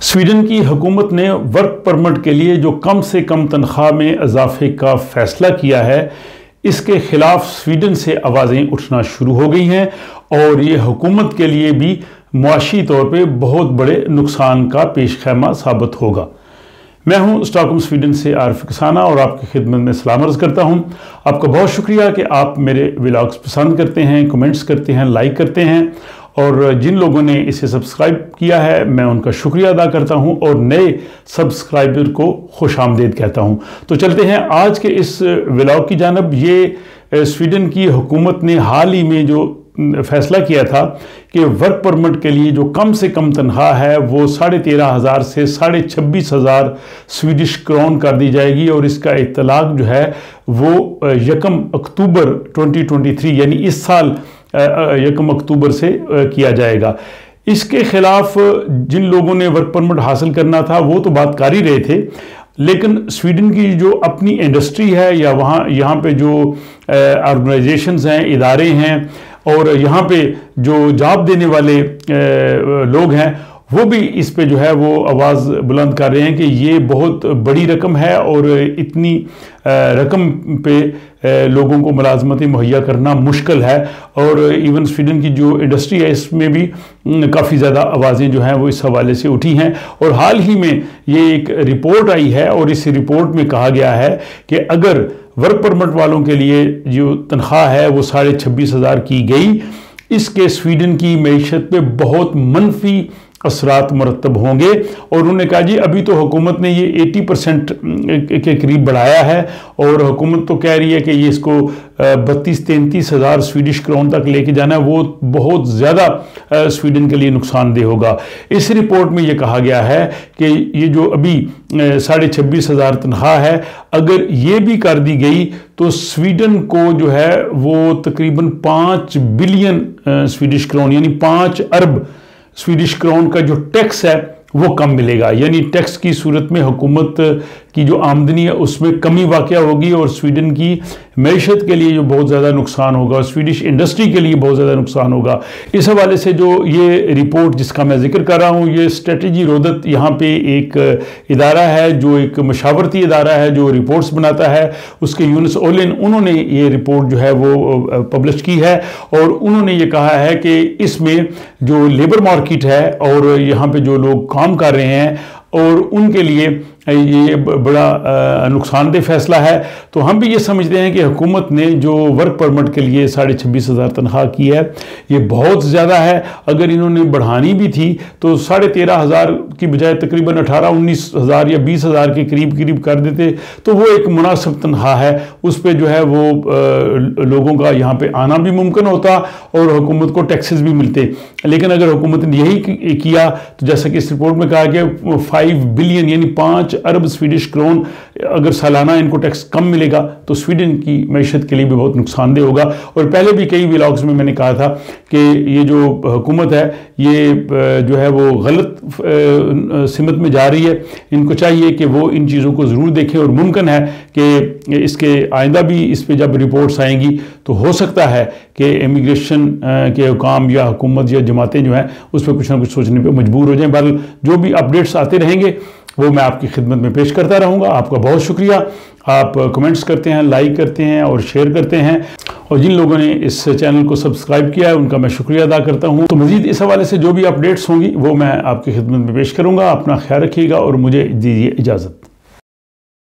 Sweden की हुकूमत ने वर्क परमिट के लिए जो कम से कम तनख्वाह में इजाफे का फैसला किया है, इसके खिलाफ स्वीडन से आवाज़ें उठना शुरू हो गई हैं और ये हुकूमत के लिए भी मुआशी तौर पे बहुत बड़े नुकसान का पेश खैमा साबित होगा। मैं हूँ स्टॉकहोम स्वीडन से आरफ किसाना और आपकी खिदमत में सलाम अर्ज़ करता हूँ। आपका बहुत शुक्रिया कि आप मेरे व्लॉग्स पसंद करते हैं, कमेंट्स करते हैं, लाइक करते हैं और जिन लोगों ने इसे सब्सक्राइब किया है, मैं उनका शुक्रिया अदा करता हूँ और नए सब्सक्राइबर को खुश आमदेद कहता हूँ। तो चलते हैं आज के इस व्लॉग की जानब। ये स्वीडन की हुकूमत ने हाल ही में जो फैसला किया था कि वर्क परमिट के लिए जो कम से कम तनख्वाह है, वो साढ़े तेरह हज़ार से साढ़े छब्बीस हज़ार स्वीडिश क्राउन कर दी जाएगी और इसका इतलाक जो है, वो यकम अक्टूबर 2023 यानी इस साल यकम अक्टूबर से किया जाएगा। इसके खिलाफ जिन लोगों ने वर्क परमिट हासिल करना था, वो तो बात कर ही रहे थे। लेकिन स्वीडन की जो अपनी इंडस्ट्री है या वहाँ, यहाँ पे जो ऑर्गेनाइजेशंस हैं, इदारे हैं, और यहाँ पे जो जॉब देने वाले लोग हैं वो भी इस पे जो है वो आवाज़ बुलंद कर रहे हैं कि ये बहुत बड़ी रकम है और इतनी रकम पे लोगों को मुलाजमतें मुहैया करना मुश्किल है। और इवन स्वीडन की जो इंडस्ट्री है, इसमें भी काफ़ी ज़्यादा आवाज़ें जो हैं वो इस हवाले से उठी हैं। और हाल ही में ये एक रिपोर्ट आई है और इस रिपोर्ट में कहा गया है कि अगर वर्क परमिट वालों के लिए जो तनख्वाह है वो साढ़े छब्बीस हज़ार की गई, इसके स्वीडन की मीशत पे बहुत मनफी असरात मरतब होंगे। और उन्होंने कहा, जी, अभी तो हुकूमत ने ये 80 परसेंट के करीब बढ़ाया है। और हुकूमत तो कह रही है कि ये इसको बत्तीस तैंतीस हज़ार स्वीडिश क्राउन तक लेके जाना है। वो बहुत ज़्यादा स्वीडन के लिए नुकसानदेह होगा। इस रिपोर्ट में ये कहा गया है कि ये जो अभी साढ़े छब्बीस हज़ार तनख्वाह है, अगर ये भी कर दी गई तो स्वीडन को जो है, वो तकरीबन पाँच बिलियन स्वीडिश क्राउन यानी पाँच अरब स्वीडिश क्राउन का जो टैक्स है, वो कम मिलेगा। यानी टैक्स की सूरत में हुकूमत की जो आमदनी है, उसमें कमी वाक़ होगी और स्वीडन की मीशत के लिए जो बहुत ज़्यादा नुकसान होगा, स्वीडिश इंडस्ट्री के लिए बहुत ज़्यादा नुकसान होगा। इस हवाले से जो ये रिपोर्ट जिसका मैं ज़िक्र कर रहा हूँ, ये स्ट्रेटजी रोदत यहाँ पे एक इदारा है, जो एक मशावरती इदारा है, जो रिपोर्ट्स बनाता है। उसके यूनिस ओलिन, उन्होंने ये रिपोर्ट जो है वो पब्लिश की है और उन्होंने ये कहा है कि इसमें जो लेबर मार्केट है और यहाँ पर जो लोग काम कर रहे हैं और उनके लिए ये बड़ा नुकसानदेह फैसला है। तो हम भी ये समझते हैं कि हुकूमत ने जो वर्क परमिट के लिए साढ़े छब्बीस हज़ार तनख्वाह की है, ये बहुत ज़्यादा है। अगर इन्होंने बढ़ानी भी थी तो साढ़े तेरह हज़ार की बजाय तकरीबन अठारह, उन्नीस हज़ार या बीस हज़ार के करीब करीब कर देते तो वो एक मुनासिब तनख्वाह है। उस पर जो है वो लोगों का यहाँ पर आना भी मुमकिन होता और हुकूमत को टैक्सेस भी मिलते। लेकिन अगर हुकूमत ने यही किया तो जैसा कि इस रिपोर्ट में कहा गया, फाइव बिलियन यानी पाँच अरब, स्वीडिश क्रोन, अगर सालाना इनको टैक्स कम मिलेगा तो स्वीडन की मीशत के लिए भी बहुत नुकसानदेह होगा। और पहले भी कई व्लॉग्स में मैंने कहा था कि ये जो हुकूमत है, ये जो है वो गलत सिमत में जा रही है। इनको चाहिए कि वो इन चीज़ों को ज़रूर देखें और मुमकिन है कि इसके आइंदा भी इस पर जब रिपोर्ट्स आएँगी तो हो सकता है कि इमिग्रेशन के हुकाम या हुकूमत या जमातें जो हैं, उस पर कुछ ना कुछ सोचने पर मजबूर हो जाएँ। बहरल जो भी अपडेट्स आते रहेंगे वो मैं आपकी खिदमत में पेश करता रहूँगा। आपका बहुत शुक्रिया। आप कमेंट्स करते हैं लाइक करते हैं और शेयर करते हैं। और जिन लोगों ने इस चैनल को सब्सक्राइब किया है, उनका मैं शुक्रिया अदा करता हूँ। तो मजीद इस हवाले से जो भी अपडेट्स होंगी, वो मैं आपकी खिदमत में पेश करूँगा। अपना ख्याल रखिएगा और मुझे दीजिए इजाज़त।